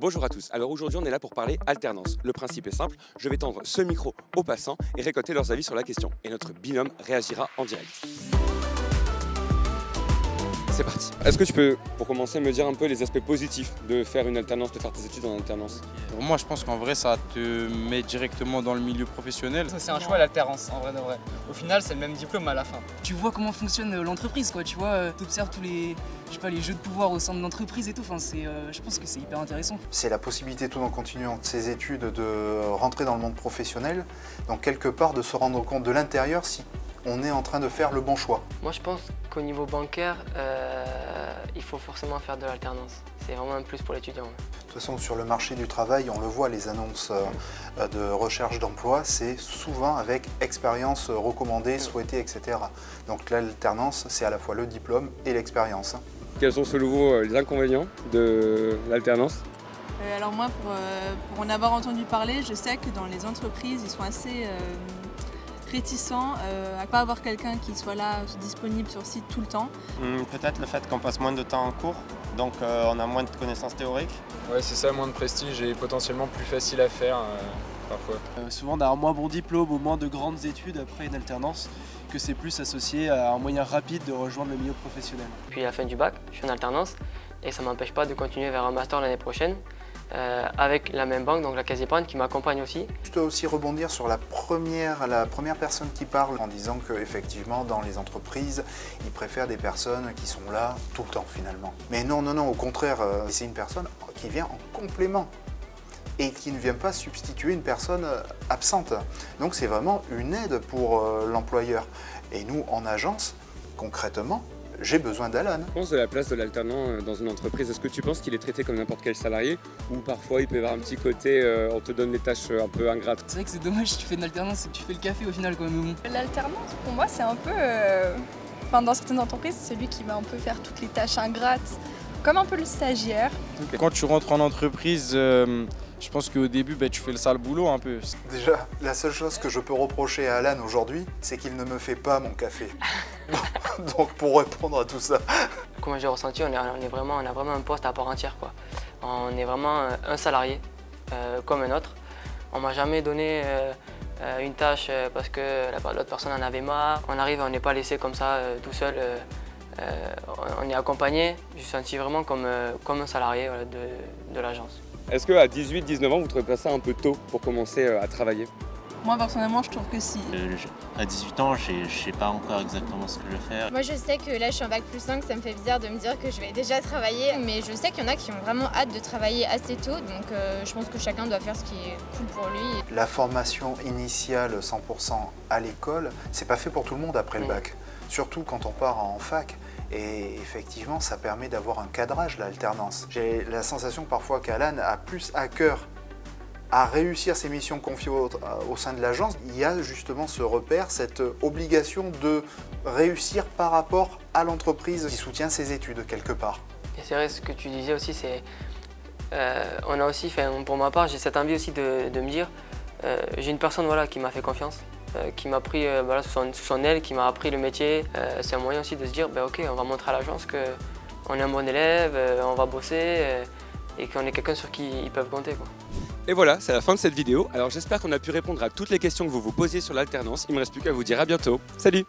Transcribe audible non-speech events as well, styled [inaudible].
Bonjour à tous, alors aujourd'hui on est là pour parler alternance. Le principe est simple, je vais tendre ce micro aux passants et récolter leurs avis sur la question. Et notre binôme réagira en direct. C'est parti. Est-ce que tu peux, pour commencer, me dire un peu les aspects positifs de faire une alternance, de faire tes études en alternance? Pour moi, je pense qu'en vrai, ça te met directement dans le milieu professionnel. Ça, c'est un choix l'alternance, en vrai de vrai. Au final, c'est le même diplôme à la fin. Tu vois comment fonctionne euh, l'entreprise, quoi. Tu vois, euh, t'observes tous les, je sais pas, les jeux de pouvoir au sein de l'entreprise et tout. Enfin, c'est, euh, je pense que c'est hyper intéressant. C'est la possibilité, tout en continuant ses études, de rentrer dans le monde professionnel. Donc, quelque part, de se rendre compte de l'intérieur si on est en train de faire le bon choix. Moi, je pense qu'au niveau bancaire, euh, il faut forcément faire de l'alternance. C'est vraiment un plus pour l'étudiant. De toute façon, sur le marché du travail, on le voit, les annonces euh, de recherche d'emploi, c'est souvent avec expérience recommandée, souhaitée, etc. Donc l'alternance, c'est à la fois le diplôme et l'expérience. Quels sont selon vous euh, les inconvénients de l'alternance? Alors moi, pour, pour, en avoir entendu parler, je sais que dans les entreprises, ils sont assez réticent euh, à pas avoir quelqu'un qui soit là disponible sur site tout le temps. Hmm, peut-être le fait qu'on passe moins de temps en cours, donc euh, on a moins de connaissances théoriques. Ouais, c'est ça, moins de prestige et potentiellement plus facile à faire euh, parfois. souvent d'avoir moins bon diplôme ou moins de grandes études après une alternance, que c'est plus associé à un moyen rapide de rejoindre le milieu professionnel. Puis à la fin du bac, je suis en alternance et ça ne m'empêche pas de continuer vers un master l'année prochaine. Euh, avec la même banque, donc la Caisse d'épargne, qui m'accompagne aussi. Je dois aussi rebondir sur la première, la première personne qui parle en disant qu'effectivement, dans les entreprises, ils préfèrent des personnes qui sont là tout le temps finalement. Mais non, non, non, au contraire, euh, c'est une personne qui vient en complément et qui ne vient pas substituer une personne euh, absente. Donc c'est vraiment une aide pour l'employeur. Et nous, en agence, concrètement, j'ai besoin d'Alan. Pense de la place de l'alternant euh, dans une entreprise. Est-ce que tu penses qu'il est traité comme n'importe quel salarié ou parfois il peut y avoir un petit côté, euh, on te donne des tâches euh, un peu ingrates? C'est vrai que c'est dommage si tu fais une alternance et que tu fais le café au final quand même. L'alternance pour moi c'est un peu, enfin dans certaines entreprises c'est celui qui va un peu faire toutes les tâches ingrates, comme un peu le stagiaire. Quand tu rentres en entreprise, je pense qu'au début, bah, tu fais le sale boulot un peu. Déjà, la seule chose que je peux reprocher à Alan aujourd'hui, c'est qu'il ne me fait pas mon café. [laughs] [laughs] Donc pour répondre à tout ça. Comme j'ai ressenti, on, est, vraiment, on a vraiment un poste à part entière. Quoi. On est vraiment euh, un salarié, euh, comme un autre. On m'a jamais donné euh, une tâche parce que l'autre personne en avait marre. On arrive, on n'est pas laissé comme ça tout seul. on est accompagné. Je suis senti vraiment comme, comme un salarié de, de l'agence. Est-ce qu'à 18-19 ans, vous trouvez pas ça un peu tôt pour commencer à travailler? Moi personnellement je trouve que si. Euh, à 18 ans je ne sais pas encore exactement ce que je vais faire. Moi je sais que là je suis en bac plus 5, ça me fait bizarre de me dire que je vais déjà travailler, mais je sais qu'il y en a qui ont vraiment hâte de travailler assez tôt, donc euh, je pense que chacun doit faire ce qui est cool pour lui. La formation initiale 100% à l'école, c'est pas fait pour tout le monde après le bac, surtout quand on part en fac. Et effectivement, ça permet d'avoir un cadrage, l'alternance. J'ai la sensation parfois qu'Alan a plus à cœur à réussir ses missions confiées au, sein de l'agence, il y a justement ce repère, cette obligation de réussir par rapport à l'entreprise qui soutient ses études quelque part. Et c'est vrai, ce que tu disais aussi, c'est... Euh, on a aussi, fait, pour ma part, j'ai cette envie aussi de, me dire, euh, j'ai une personne voilà, qui m'a fait confiance, euh, qui m'a pris voilà, sous, son, aile, qui m'a appris le métier. c'est un moyen aussi de se dire, ben, ok, on va montrer à l'agence qu'on est un bon élève, on va bosser et qu'on est quelqu'un sur qui ils peuvent compter. Et voilà, c'est la fin de cette vidéo. Alors j'espère qu'on a pu répondre à toutes les questions que vous vous posiez sur l'alternance. Il me reste plus qu'à vous dire à bientôt. Salut